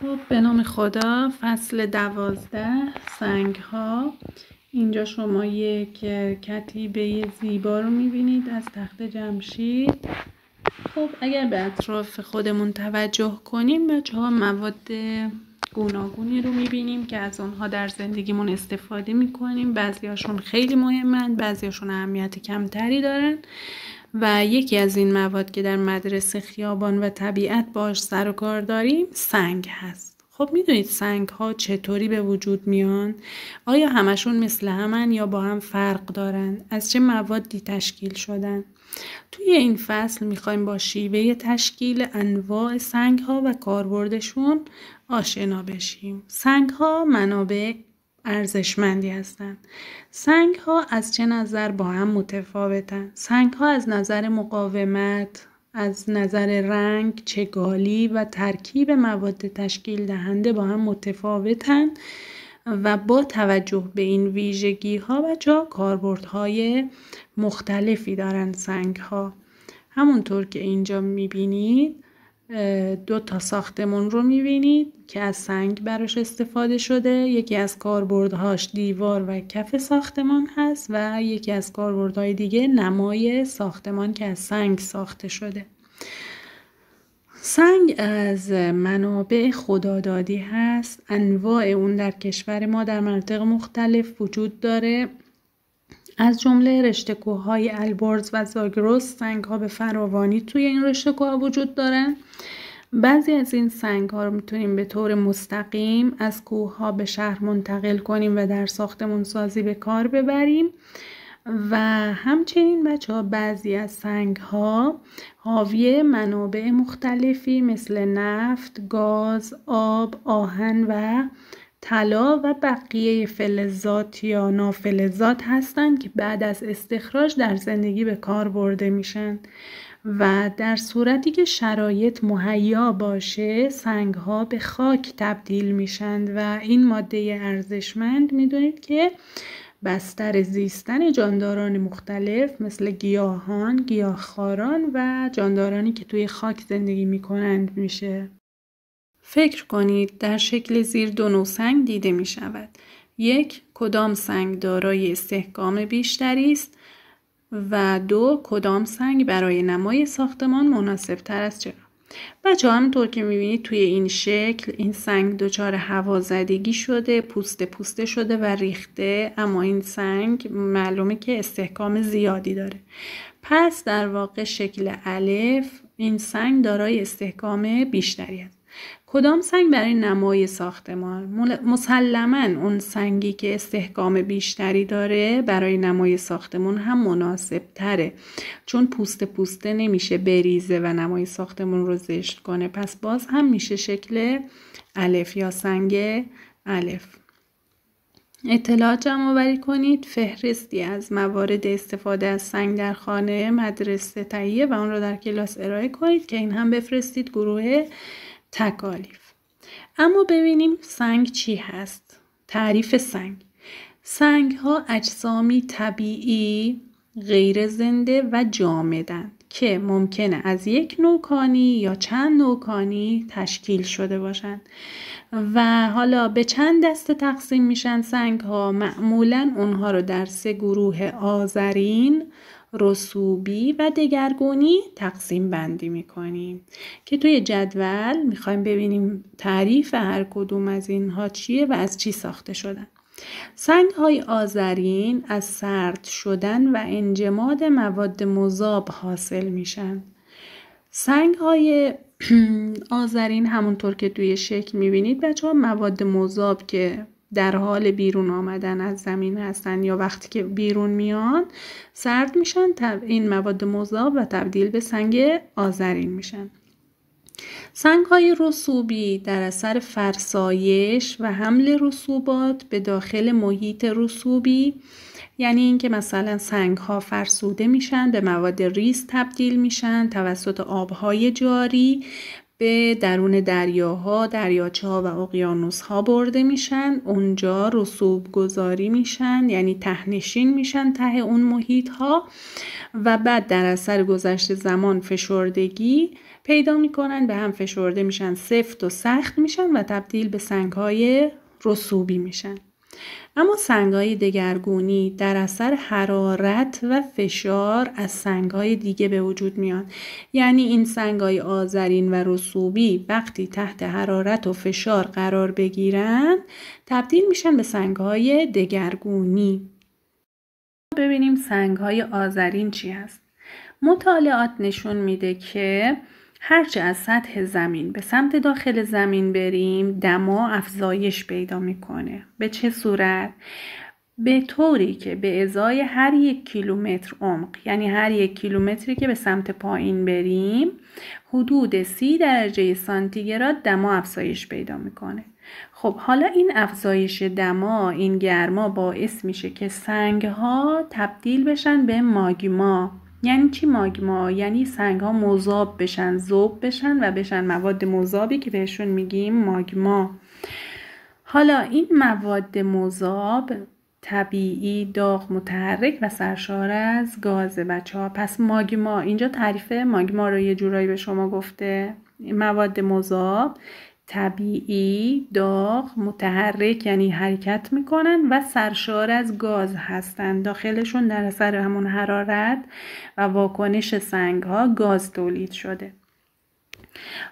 خب به نام خدا فصل دوازده سنگ ها اینجا شما یک کتیبه زیبا رو می‌بینید از تخت جمشید. خب اگر به اطراف خودمون توجه کنیم بچه ها مواد گوناگونی رو می‌بینیم که از اونها در زندگیمون استفاده می‌کنیم. بعضیاشون خیلی مهمن بعضیاشون اهمیت کمتری دارن. و یکی از این مواد که در مدرسه خیابان و طبیعت باش سر و کار داریم سنگ هست خب می‌دونید سنگ ها چطوری به وجود میان؟ آیا همشون مثل همن یا با هم فرق دارن؟ از چه موادی تشکیل شدن؟ توی این فصل می‌خوایم با شیوه تشکیل انواع سنگ ها و کاربردشون آشنا بشیم. سنگ ها منابع ارزشمندی هستند. سنگ ها از چه نظر با هم متفاوتند؟ سنگ ها از نظر مقاومت، از نظر رنگ، چگالی و ترکیب مواد تشکیل دهنده با هم متفاوتند و با توجه به این ویژگی ها و جا کاربردهای مختلفی دارند سنگ ها. همونطور که اینجا می‌بینید دو تا ساختمون رو می‌بینید که از سنگ براش استفاده شده. یکی از کاربردهاش دیوار و کف ساختمان هست و یکی از کاربردهای دیگه نمای ساختمان که از سنگ ساخته شده. سنگ از منابع خدادادی هست. انواع اون در کشور ما در مناطق مختلف وجود داره. از جمله رشته های البرز و زاگرس سنگ ها به فراوانی توی این رشته ها وجود دارن بعضی از این سنگ ها رو می‌تونیم به طور مستقیم از کوه ها به شهر منتقل کنیم و در ساختمون سازی به کار ببریم. و همچنین بچه ها بعضی از سنگ ها حاوی منابع مختلفی مثل نفت، گاز، آب، آهن و طلا و بقیه فلزات یا نافلزات هستند که بعد از استخراج در زندگی به کار برده میشن و در صورتی که شرایط مهیا باشه سنگ ها به خاک تبدیل میشن و این ماده ارزشمند می‌دونید که بستر زیستن جانداران مختلف مثل گیاهان، گیاهخواران و جاندارانی که توی خاک زندگی می‌کنند میشه. فکر کنید در شکل زیر دو نوع سنگ دیده می شود. یک کدام سنگ دارای استحکام بیشتری است و دو کدام سنگ برای نمای ساختمان مناسب تر است چرا؟ بچه همونطور که می‌بینید توی این شکل این سنگ دچار هوازدگی شده پوسته پوسته شده و ریخته اما این سنگ معلومه که استحکام زیادی داره پس در واقع شکل الف این سنگ دارای استحکام بیشتری است کدام سنگ برای نمای ساختمان؟ مسلما اون سنگی که استحکام بیشتری داره برای نمای ساختمان هم مناسب تره چون پوست پوسته نمیشه بریزه و نمای ساختمان رو زشت کنه. پس باز هم میشه شکل الف یا سنگ الف. اطلاعات جمع آوری کنید. فهرستی از موارد استفاده از سنگ در خانه مدرسه تهیه و اون رو در کلاس ارائه کنید که این هم بفرستید گروه تکالیف. اما ببینیم سنگ چی هست. تعریف سنگ. سنگ ها اجسامی طبیعی غیر زنده و جامدند که ممکنه از یک نوکانی یا چند نوکانی تشکیل شده باشند. و حالا به چند دسته تقسیم میشن سنگ ها معمولا اونها رو در سه گروه آذرین رسوبی و دگرگونی تقسیم بندی می‌کنیم. که توی جدول می‌خوایم ببینیم تعریف هر کدوم از اینها چیه و از چی ساخته شدن. سنگ های آذرین از سرد شدن و انجماد مواد مذاب حاصل میشن. سنگ های آذرین همونطور که توی شکل می‌بینید بچه ها مواد مذاب که در حال بیرون آمدن از زمین هستن یا وقتی که بیرون میان سرد میشن این مواد مذاب و تبدیل به سنگ آذرین میشن. سنگ های رسوبی در اثر فرسایش و حمل رسوبات به داخل محیط رسوبی یعنی اینکه مثلا سنگ ها فرسوده میشن به مواد ریز تبدیل میشن توسط آبهای جاری به درون دریاها، دریاچه ها و اقیانوس ها برده میشن. اونجا رسوب گذاری میشن یعنی تهنشین میشن ته اون محیط ها و بعد در اثر گذشت زمان فشردگی پیدا می‌کنن به هم فشرده میشن سفت و سخت میشن و تبدیل به سنگ های رسوبی میشن. اما های دگرگونی در اثر حرارت و فشار از های دیگه به وجود میان. یعنی این های آذرین و رسوبی وقتی تحت حرارت و فشار قرار بگیرن تبدیل میشن به های دگرگونی. ببینیم های آذرین چی هست. مطالعات نشون میده که هرچه از سطح زمین به سمت داخل زمین بریم دما افزایش پیدا می‌کنه. به چه صورت؟ به طوری که به ازای هر یک کیلومتر عمق یعنی هر یک کیلومتری که به سمت پایین بریم حدود سی درجه سانتیگراد دما افزایش پیدا می‌کنه. خب حالا این افزایش دما این گرما باعث میشه که سنگ ها تبدیل بشن به ماگما. یعنی چی ماگما یعنی سنگ ها مذاب بشن ذوب بشن و بشن مواد مذابی که بهشون میگیم ماگما. حالا این مواد مذاب طبیعی داغ متحرک و سرشار از گاز بچه ها. پس ماگما اینجا تعریف ماگما رو یه جورایی به شما گفته. مواد مذاب طبیعی داغ متحرک یعنی حرکت می‌کنن و سرشار از گاز هستند داخلشون در اثر همون حرارت و واکنش سنگ ها گاز تولید شده.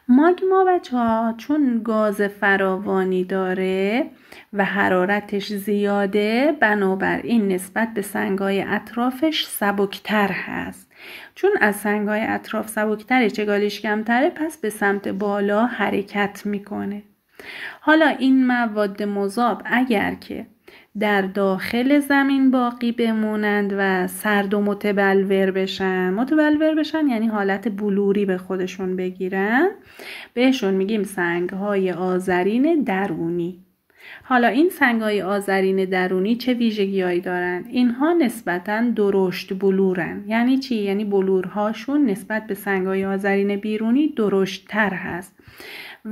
ماگما بچه ها چون گاز فراوانی داره و حرارتش زیاده بنابراین نسبت به سنگای اطرافش سبکتر هست. چون از سنگای اطراف سبکتره چگالیش کمتره پس به سمت بالا حرکت می‌کنه. حالا این مواد مذاب اگر که در داخل زمین باقی بمونند و سرد و متبلور بشن. متبلور بشن یعنی حالت بلوری به خودشون بگیرن. بهشون میگیم سنگ های آذرین درونی. حالا این سنگ های آذرین درونی چه ویژگیهایی دارند اینها نسبتا درشت بلورن. یعنی چی؟ یعنی بلورهاشون نسبت به سنگ های آذرین بیرونی درشتتر هست.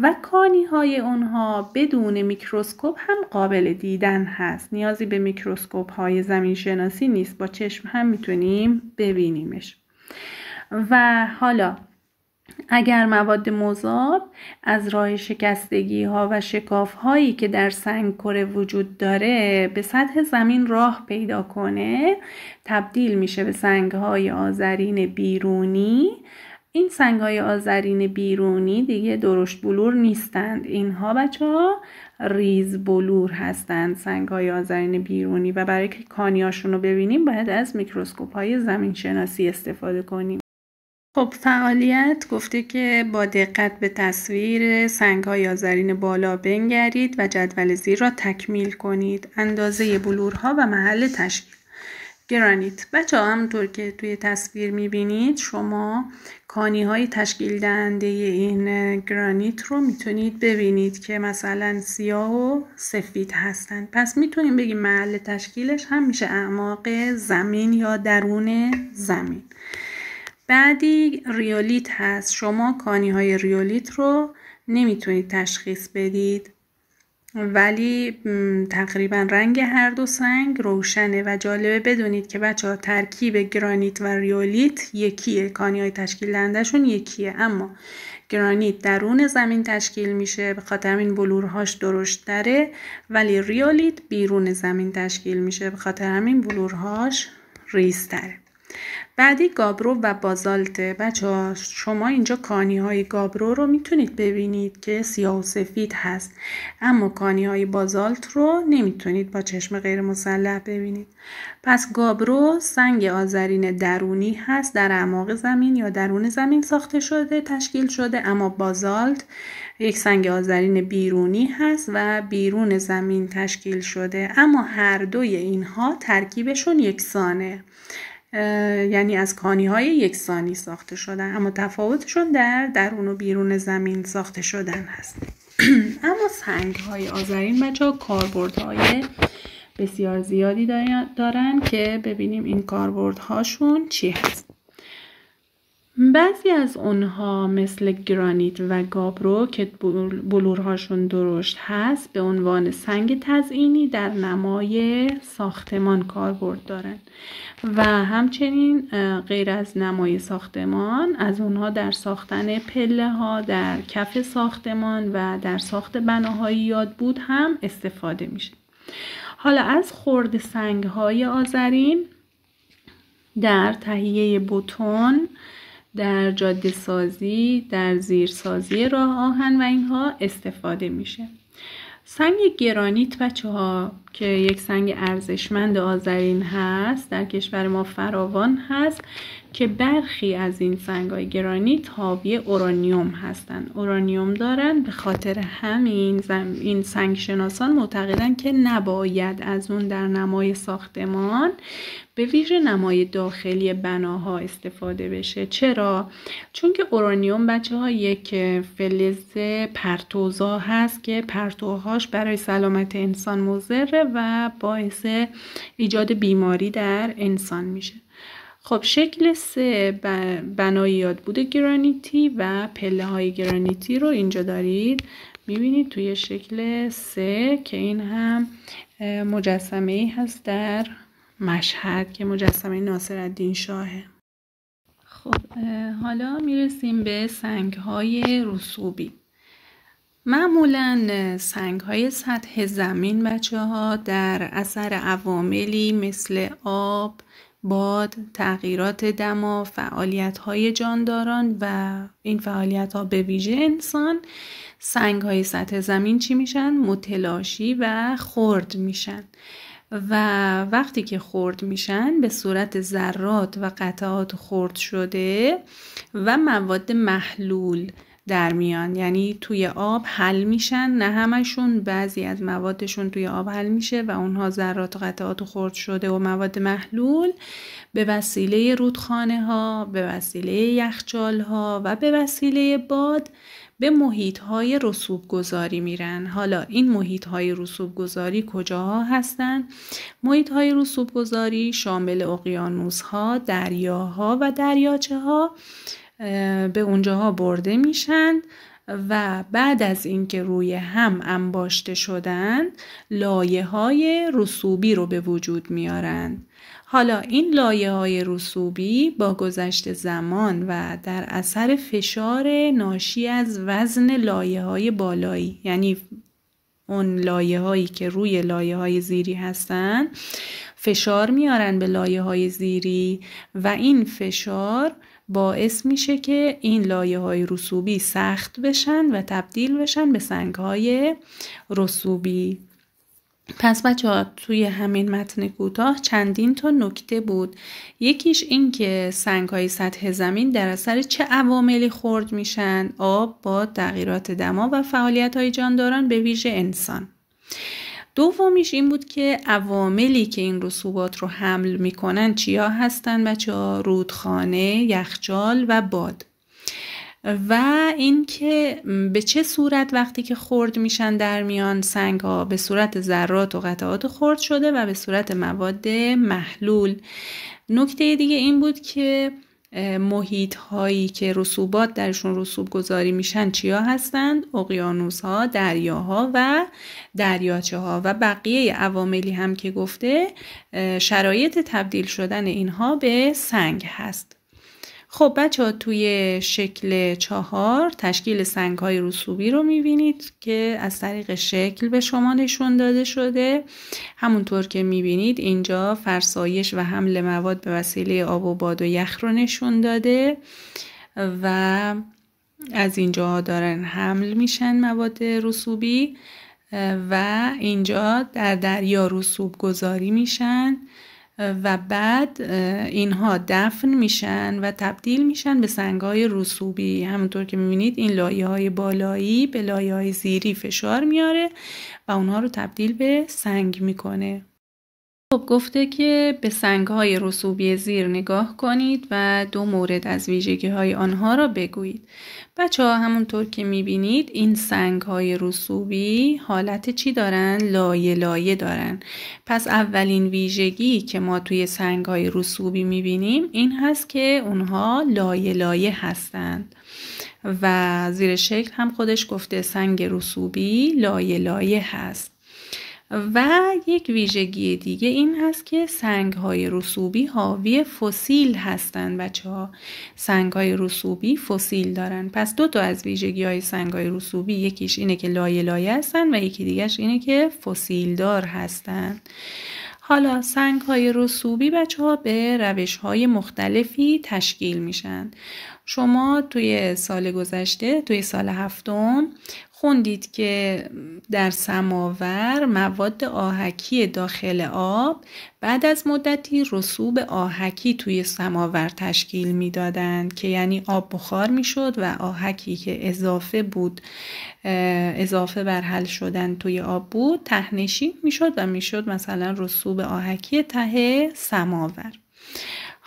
و کانی های اونها بدون میکروسکوپ هم قابل دیدن هست. نیازی به میکروسکوپ های زمین شناسی نیست. با چشم هم می‌تونیم ببینیمش. و حالا اگر مواد مذاب از راه شکستگی ها و شکاف هایی که در سنگ کره وجود داره به سطح زمین راه پیدا کنه تبدیل میشه به سنگ های آذرین بیرونی این سنگ های آذرین بیرونی دیگه درشت بلور نیستند. اینها بچه ها ریز بلور هستند سنگ های آذرین بیرونی. و برای اینکه کانیاشون رو ببینیم باید از میکروسکوپ های زمین شناسی استفاده کنیم. خب فعالیت گفته که با دقت به تصویر سنگ های آذرین بالا بنگرید و جدول زیر را تکمیل کنید. اندازه بلورها و محل تشکیل. گرانیت بچه ها همونطور که توی تصویر می‌بینید شما کانی های تشکیل دهنده این گرانیت رو می‌تونید ببینید که مثلا سیاه و سفید هستند پس می‌تونیم بگیم محل تشکیلش هم میشه اعماق زمین یا درون زمین. بعدی ریولیت هست. شما کانی های ریولیت رو نمی‌تونید تشخیص بدید. ولی تقریبا رنگ هر دو سنگ روشنه و جالبه. بدونید که بچه ها ترکیب گرانیت و ریولیت یکیه. کانی های تشکیل دهندشون یکیه. اما گرانیت درون زمین تشکیل میشه به خاطر همین بلورهاش درشت داره ولی ریولیت بیرون زمین تشکیل میشه به خاطر همین بلورهاش ریزتره بعدی گابرو و بازالت بچه ها شما اینجا کانی های گابرو رو می‌تونید ببینید که سیاه و سفید هست. اما کانی های بازالت رو نمی‌تونید با چشم غیر مسلح ببینید. پس گابرو سنگ آذرین درونی هست در اعماق زمین یا درون زمین ساخته شده تشکیل شده اما بازالت یک سنگ آذرین بیرونی هست و بیرون زمین تشکیل شده. اما هر دوی اینها ترکیبشون یکسانه. یعنی از کانی های یکسانی ساخته شدن. اما تفاوتشون در درون و بیرون زمین ساخته شدن هست. اما سنگ های آذرین بچه ها بسیار زیادی دارن که ببینیم این کاربرد هاشون چی هست. بعضی از اونها مثل گرانیت و گابرو که بلورهاشون درشت هست به عنوان سنگ تزئینی در نمای ساختمان کاربرد دارن. و همچنین غیر از نمای ساختمان از اونها در ساختن پله ها در کف ساختمان و در ساخت بناهای یاد بود هم استفاده میشه. حالا از خورد سنگ های آذرین در تهیه بوتون در جاده سازی در زیر سازی راه آهن و اینها استفاده میشه. سنگ گرانیت بچه ها که یک سنگ ارزشمند آذرین هست در کشور ما فراوان هست. که برخی از این سنگ های گرانیت حاوی اورانیوم هستند اورانیوم دارن به خاطر همین این سنگ شناسان معتقدن که نباید از اون در نمای ساختمان به ویژه نمای داخلی بناها استفاده بشه. چرا؟ چون که اورانیوم بچه ها یک فلز پرتوزا هست که پرتوهاش برای سلامت انسان مضره و باعث ایجاد بیماری در انسان میشه. خب شکل سه بنای یاد بوده گرانیتی و پله های گرانیتی رو اینجا دارید. می‌بینید توی شکل سه که این هم مجسمه ای هست در مشهد که مجسمه ناصر الدین شاهه. خب حالا می‌رسیم به سنگ های رسوبی. معمولا سنگ های سطح زمین بچه ها در اثر عواملی مثل آب، باد، تغییرات دما، فعالیت های جانداران و این فعالیت ها به ویژه انسان سنگ های سطح زمین چی میشن؟ متلاشی و خرد میشن و وقتی که خرد میشن به صورت ذرات و قطعات خرد شده و مواد محلول در میان. یعنی توی آب حل میشن نه همشون بعضی از موادشون توی آب حل میشه و اونها ذرات و قطعات خرد شده و مواد محلول به وسیله رودخانه ها به وسیله یخچال ها و به وسیله باد به محیط های رسوب گذاری میرن. حالا این محیط های رسوب گذاری کجاها هستن؟ محیط های رسوب گذاری شامل اقیانوس ها، دریاها و دریاچه ها به اونجاها برده میشن و بعد از اینکه روی هم انباشته شدن لایه های رسوبی رو به وجود میارند حالا این لایه های رسوبی با گذشت زمان و در اثر فشار ناشی از وزن لایه های بالایی یعنی اون لایه هایی که روی لایه های زیری هستن فشار میارن به لایه های زیری و این فشار باعث میشه که این لایه های رسوبی سخت بشن و تبدیل بشن به سنگ های رسوبی. پس بچه ها توی همین متن کوتاه چندین تا نکته بود. یکیش این که سنگ های سطح زمین در اثر چه عواملی خورد میشن؟ آب با تغییرات دما و فعالیت های جانداران به ویژه انسان. دومیش این بود که عواملی که این رسوبات رو حمل می‌کنن چیا هستن بچه ها؟ رودخانه یخچال و باد. و اینکه به چه صورت وقتی که خرد میشن در میان سنگ ها به صورت ذرات و قطعات خرد شده و به صورت مواد محلول. نکته دیگه این بود که محیط هایی که رسوبات درشون رسوب گذاری میشن چیا هستند؟ اقیانوس ها، دریاها و دریاچه ها و بقیه عواملی هم که گفته شرایط تبدیل شدن اینها به سنگ هست. خب بچه ها توی شکل چهار تشکیل سنگ های رسوبی رو می‌بینید که از طریق شکل به شما نشون داده شده. همونطور که می‌بینید اینجا فرسایش و حمل مواد به وسیله آب و باد و یخ رو نشون داده و از اینجا دارن حمل میشن مواد رسوبی و اینجا در دریا رسوب گذاری میشن. و بعد اینها دفن میشن و تبدیل میشن به سنگای رسوبی. همونطور که می‌بینید این لایه های بالایی به لایه های زیری فشار میاره و اونها رو تبدیل به سنگ می‌کنه. خب گفته که به سنگ های رسوبی زیر نگاه کنید و دو مورد از ویژگی های آنها را بگویید. بچه ها همونطور که می‌بینید این سنگ های رسوبی حالت چی دارن؟ لایه لایه دارن. پس اولین ویژگی که ما توی سنگ های رسوبی می‌بینیم این هست که اونها لایه لایه هستند. و زیر شکل هم خودش گفته سنگ رسوبی لایه لایه هست. و یک ویژگی دیگه این هست که سنگ های رسوبی حاوی فسیل هستند بچه ها سنگ های رسوبی فسیل دارن. پس دو تا از ویژگی های سنگ های رسوبی یکیش اینه که لایه لایه هستن و یکی دیگهش اینه که فسیل دار هستن. حالا سنگ های رسوبی بچه ها به روش های مختلفی تشکیل میشن. شما توی سال گذشته توی سال هفتم خوندید که در سماور مواد آهکی داخل آب بعد از مدتی رسوب آهکی توی سماور تشکیل می‌دادند که یعنی آب بخار می‌شد و آهکی که اضافه بود اضافه بر حل شدن توی آب بود تهنشین می‌شد و می‌شد مثلا رسوب آهکی ته سماور.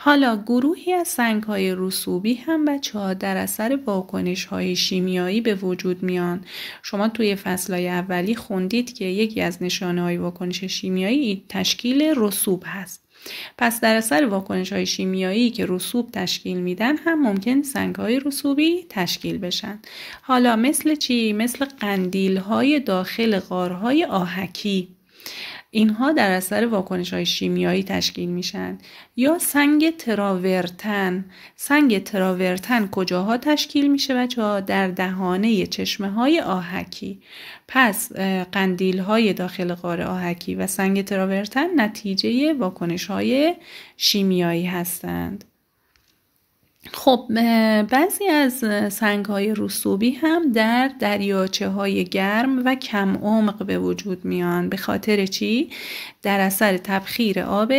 حالا گروهی از سنگ های رسوبی هم بچه ها در اثر واکنش های شیمیایی به وجود میان. شما توی فصل اولی خوندید که یکی از نشانه های واکنش شیمیایی تشکیل رسوب هست. پس در اثر واکنش های شیمیایی که رسوب تشکیل میدن هم ممکن سنگ های رسوبی تشکیل بشن. حالا مثل چی؟ مثل قندیل های داخل غارهای آهکی. اینها در اثر واکنش های شیمیایی تشکیل میشن. یا سنگ تراورتن. سنگ تراورتن کجاها تشکیل میشه بچه ها در دهانه چشمه های آهکی. پس قندیل های داخل قاره آهکی و سنگ تراورتن نتیجه واکنش های شیمیایی هستند. خب بعضی از سنگ های رسوبی هم در دریاچه های گرم و کم عمق به وجود میان. به خاطر چی؟ در اثر تبخیر آب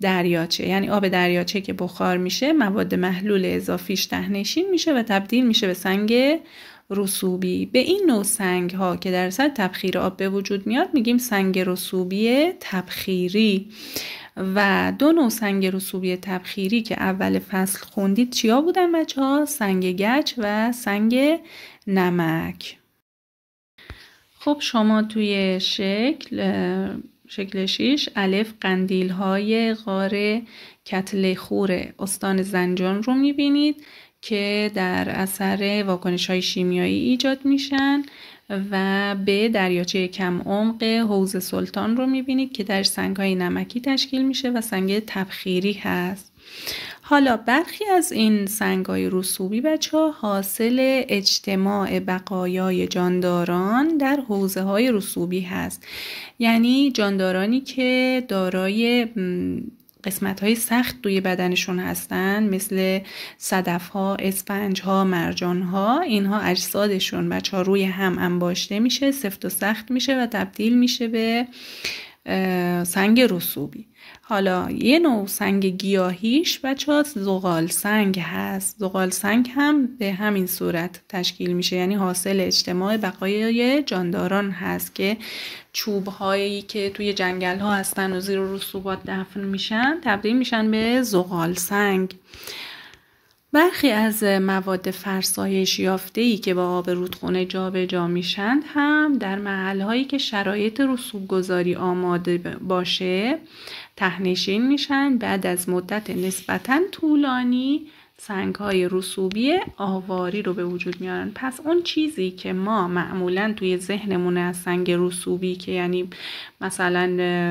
دریاچه. یعنی آب دریاچه که بخار میشه مواد محلول اضافیش تهنشین میشه و تبدیل میشه به سنگ رسوبی. به این نوع سنگ ها که در اثر تبخیر آب به وجود میاد میگیم سنگ رسوبی تبخیری. و دو نوع سنگ رسوبی تبخیری که اول فصل خوندید چیا بودن بچه ها؟ سنگ گچ و سنگ نمک خب شما توی شکل شکل شیش الف قندیل های غار کتل خور استان زنجان رو می‌بینید که در اثر واکنش های شیمیایی ایجاد میشن و به دریاچه کم عمق حوز سلطان رو می‌بینید که در سنگ های نمکی تشکیل میشه و سنگ تبخیری هست. حالا برخی از این سنگ های رسوبی بچه ها حاصل اجتماع بقایای جانداران در حوزه های رسوبی هست. یعنی جاندارانی که دارای قسمت های سخت روی بدنشون هستن مثل صدف ها، اسفنج ها، مرجان ها اینها اجسادشون بچه ها روی هم انباشته میشه سفت و سخت میشه و تبدیل میشه به سنگ رسوبی. حالا یه نوع سنگ گیاهیش بچه ها زغال سنگ هست. زغال سنگ هم به همین صورت تشکیل میشه. یعنی حاصل اجتماع بقایای جانداران هست که چوب هایی که توی جنگل ها هستن و زیر رسوبات دفن میشن تبدیل میشن به زغال سنگ. برخی از مواد فرسایش یافته ای که با آب رودخونه جابجا میشن هم در محل هایی که شرایط رسوب گذاری آماده باشه تهنشین میشن بعد از مدت نسبتا طولانی سنگ های رسوبی آواری رو به وجود میارن. پس اون چیزی که ما معمولا توی ذهنمون از سنگ رسوبی که یعنی مثلا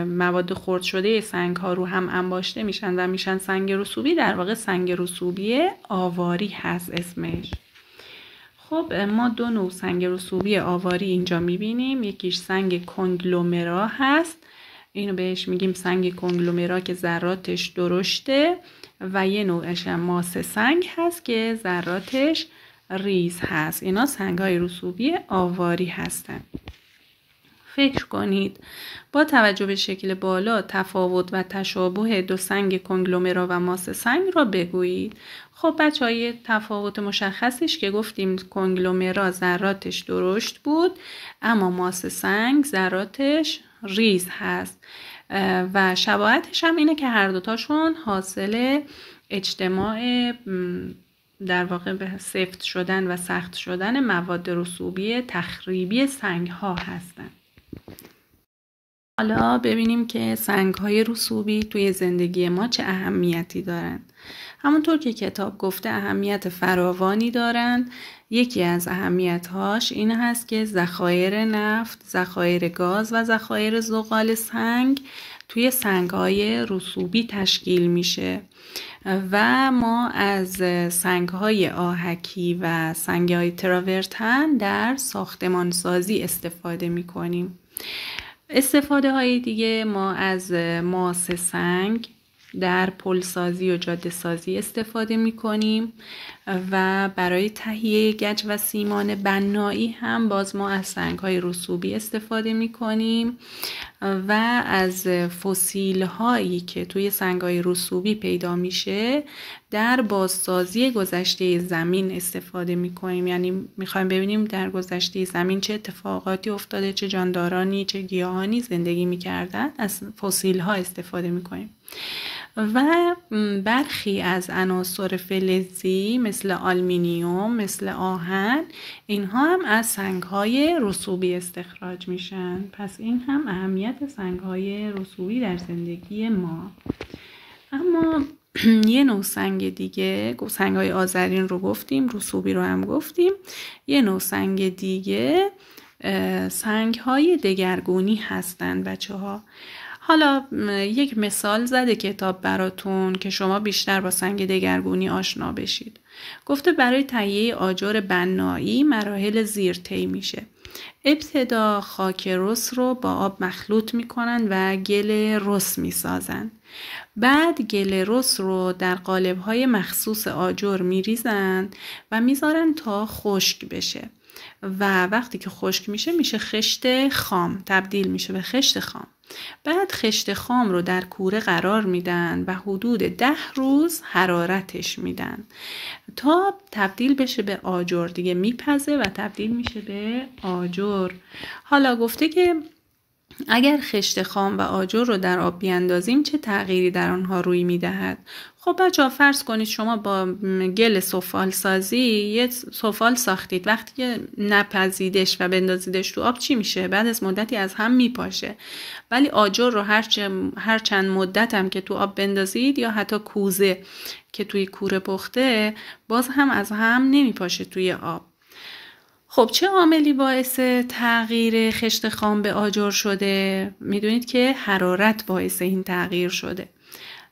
مواد خرد شده سنگ ها رو هم انباشته میشن و میشن سنگ رسوبی در واقع سنگ رسوبی آواری هست اسمش. خب ما دو نوع سنگ رسوبی آواری اینجا می‌بینیم. یکیش سنگ کنگلومرا هست. اینو بهش میگیم سنگ کنگلومرا که ذراتش درشته. و یه نوعش ماس سنگ هست که ذراتش ریز هست. اینا سنگ های رسوبی آواری هستن. فکر کنید با توجه به شکل بالا تفاوت و تشابه دو سنگ کنگلومرا و ماس سنگ را بگویید. خب بچه های تفاوت مشخصش که گفتیم کنگلومرا ذراتش درشت بود اما ماس سنگ ذراتش ریز هست. و شباهتش هم اینه که هر دوتاشون حاصل اجتماع در واقع به سفت شدن و سخت شدن مواد رسوبی تخریبی سنگ ها هستند. حالا ببینیم که سنگ های رسوبی توی زندگی ما چه اهمیتی دارند. همونطور که کتاب گفته اهمیت فراوانی دارند یکی از اهمیتهاش این هست که ذخایر نفت، ذخایر گاز و ذخایر زغال سنگ توی سنگ های رسوبی تشکیل میشه و ما از سنگ های آهکی و سنگ های تراورتن در ساختمان سازی استفاده می کنیم. استفاده های دیگه ما از ماس سنگ در پلسازی و جاده سازی استفاده می کنیم و برای تهیه گچ و سیمان بنایی هم باز ما از سنگ های رسوبی استفاده می کنیم و از فسیل هایی که توی سنگ های رسوبی پیدا میشه در بازسازی گذشته زمین استفاده می کنیم یعنی می‌خوایم ببینیم در گذشته زمین چه اتفاقاتی افتاده چه جاندارانی چه گیاهانی زندگی می‌کردن. از فسیل ها استفاده می کنیم و برخی از عناصر فلزی مثل آلمینیوم مثل آهن اینها هم از سنگ های رسوبی استخراج میشن. پس این هم اهمیت سنگ های رسوبی در زندگی ما. اما یه نوع سنگ دیگه سنگ های آذرین رو گفتیم رسوبی رو هم گفتیم. یه نوع سنگ دیگه سنگ های دگرگونی هستن بچه ها حالا یک مثال زده کتاب براتون که شما بیشتر با سنگ دگرگونی آشنا بشید. گفته برای تهیه آجر بنایی مراحل زیر طی میشه. ابتدا خاک رس رو با آب مخلوط می‌کنن و گل رس می‌سازن. بعد گل رس رو در قالب های مخصوص آجر میریزن و می‌ذارن تا خشک بشه. و وقتی که خشک میشه میشه خشت خام تبدیل میشه به خشت خام. بعد خشت خام رو در کوره قرار میدن و حدود ده روز حرارتش میدن. تا تبدیل بشه به آجر دیگه میپزه و تبدیل میشه به آجر. حالا گفته که اگر خشت خام و آجر رو در آب بیاندازیم چه تغییری در آنها روی می‌دهد؟ خب بچه فرض کنید شما با گل سفال سازی یه سفال ساختید وقتی که نپزیدش و بندازیدش تو آب چی میشه بعد از مدتی از هم میپاشه ولی آجر رو هر, هر چند مدت هم که تو آب بندازید یا حتی کوزه که توی کوره پخته باز هم از هم نمیپاشه توی آب خب چه عاملی باعث تغییر خشت خام به آجر شده؟ می‌دونید که حرارت باعث این تغییر شده.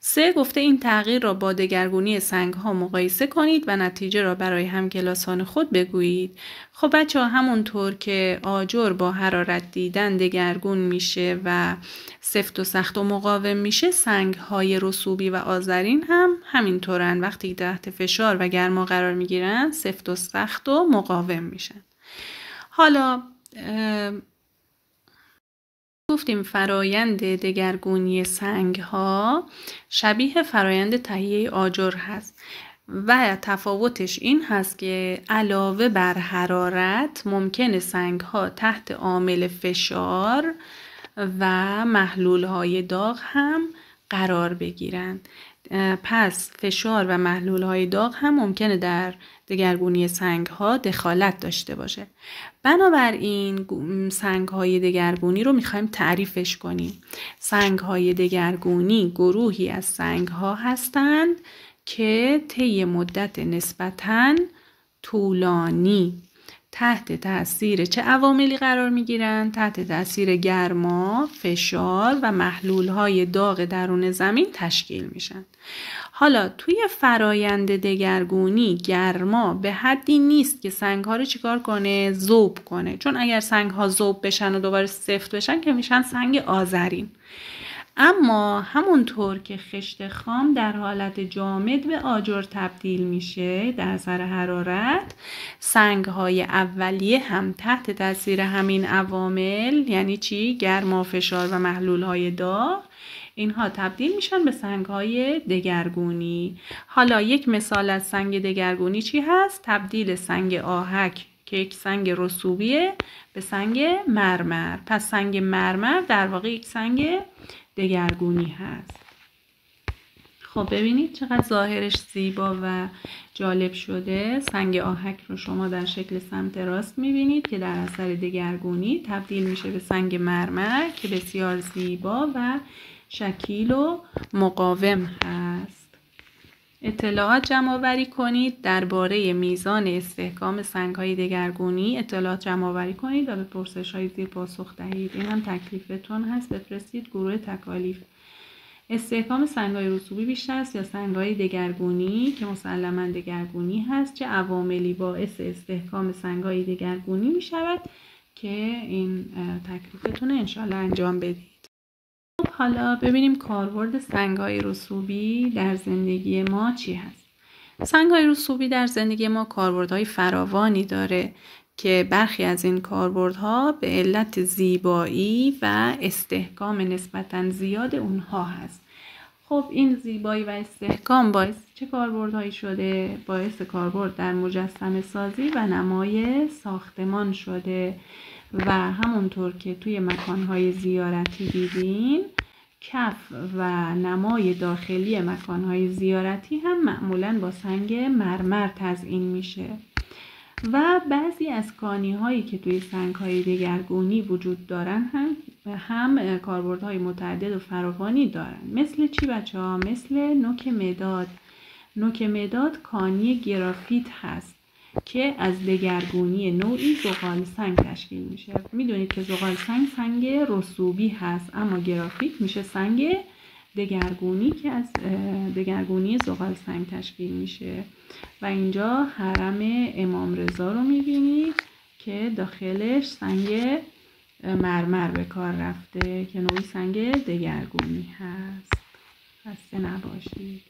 سه گفته این تغییر را با دگرگونی سنگ ها مقایسه کنید و نتیجه را برای همکلاسان خود بگویید. خب بچه ها همونطور که آجر با حرارت دیدن دگرگون میشه و سفت و سخت و مقاوم میشه سنگ های رسوبی و آذرین هم همینطورن وقتی تحت فشار و گرما قرار می‌گیرن سفت و سخت و مقاوم میشن. حالا گفتیم فرایند دگرگونی سنگ ها شبیه فرایند تهیه آجر هست و تفاوتش این هست که علاوه بر حرارت ممکن سنگ ها تحت عامل فشار و محلول های داغ هم قرار بگیرند پس فشار و محلول های داغ هم ممکنه در دگرگونی سنگ ها دخالت داشته باشه. بنابراین سنگ های دگرگونی رو می‌خوایم تعریفش کنیم. سنگ های دگرگونی گروهی از سنگ ها هستند که طی مدت نسبتاً طولانی تحت تاثیر چه عواملی قرار می گیرند؟ تحت تاثیر گرما، فشار و محلول های داغ درون زمین تشکیل میشن. حالا توی فرایند دگرگونی گرما به حدی نیست که سنگ ها رو چیکار کنه زوب کنه چون اگر سنگ ها زوب بشن و دوباره سفت بشن که میشن سنگ آذرین اما همونطور که خشت خام در حالت جامد به آجر تبدیل میشه در اثر حرارت سنگ های اولیه هم تحت تاثیر همین عوامل یعنی چی؟ گرما فشار و محلول های داغ اینها تبدیل میشن به سنگ های دگرگونی. حالا یک مثال از سنگ دگرگونی چی هست؟ تبدیل سنگ آهک که یک سنگ رسوبیه به سنگ مرمر. پس سنگ مرمر در واقع یک سنگ دگرگونی هست. خب ببینید چقدر ظاهرش زیبا و جالب شده. سنگ آهک رو شما در شکل سمت راست می‌بینید که در اثر دگرگونی تبدیل میشه به سنگ مرمر که بسیار زیبا و شکیل و مقاوم هست. اطلاعات جمع آوری کنید درباره میزان استحکام سنگ های دگرگونی. اطلاعات جمع آوری کنید و به پرسش های زیر پاسخ دهید. این هم تکلیفتون هست. بفرستید گروه تکالیف. استحکام سنگهای رسوبی بیشتر است یا سنگهای دگرگونی که مسلما دگرگونی هست؟ چه عواملی باعث استحکام سنگهای دگرگونی می شود که این تکلیفتون انشالله انجام بدید؟ حالا ببینیم کاربرد سنگهای رسوبی در زندگی ما چی هست. سنگهای رسوبی در زندگی ما کاربردهای فراوانی داره که برخی از این کاربردها به علت زیبایی و استحکام نسبتا زیاد اونها هست. خب این زیبایی و استحکام باعث چه کاربردهایی شده؟ باعث کاربرد در مجسم سازی و نمای ساختمان شده و همونطور که توی مکانهای زیارتی دیدین کف و نمای داخلی مکانهای زیارتی هم معمولا با سنگ مرمر تزئین میشه. و بعضی از کانی هایی که توی سنگ های دگرگونی وجود دارن هم هم کاربردهای متعدد و فراوانی دارن. مثل چی بچه ها؟ مثل نوک مداد. نوک مداد کانی گرافیت هست. که از دگرگونی نوعی زغال سنگ تشکیل میشه. می‌دونید که زغال سنگ سنگ رسوبی هست اما گرافیت میشه سنگ دگرگونی که از دگرگونی زغال سنگ تشکیل میشه. و اینجا حرم امام رضا رو می‌بینید که داخلش سنگ مرمر به کار رفته که نوعی سنگ دگرگونی هست. خسته نباشید.